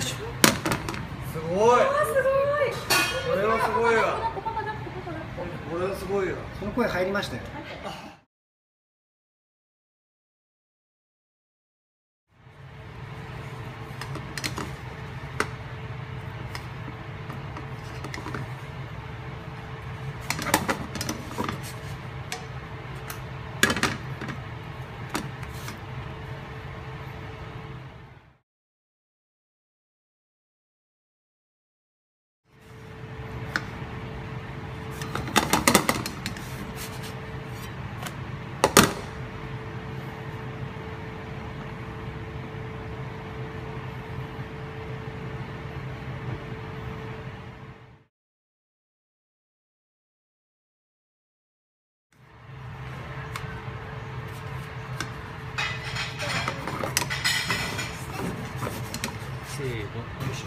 すごい。これはすごいわ。これはすごいわ。その声入りましたよ。のよいしょ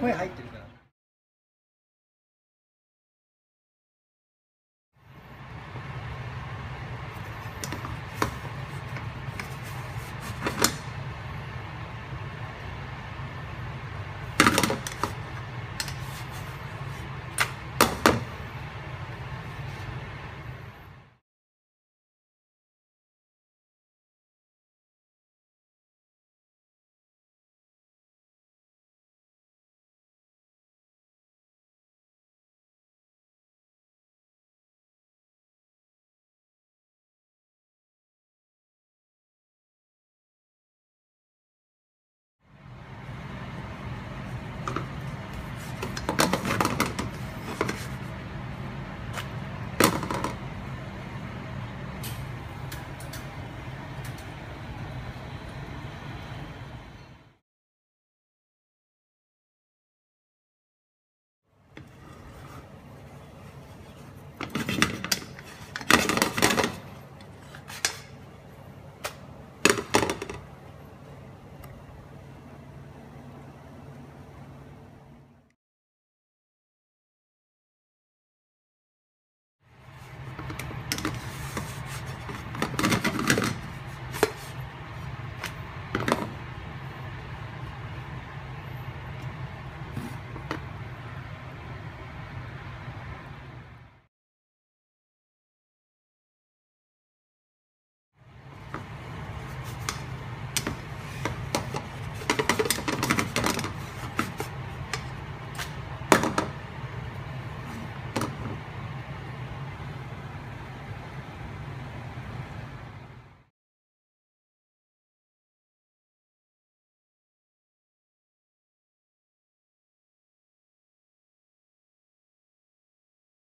声入ってるから。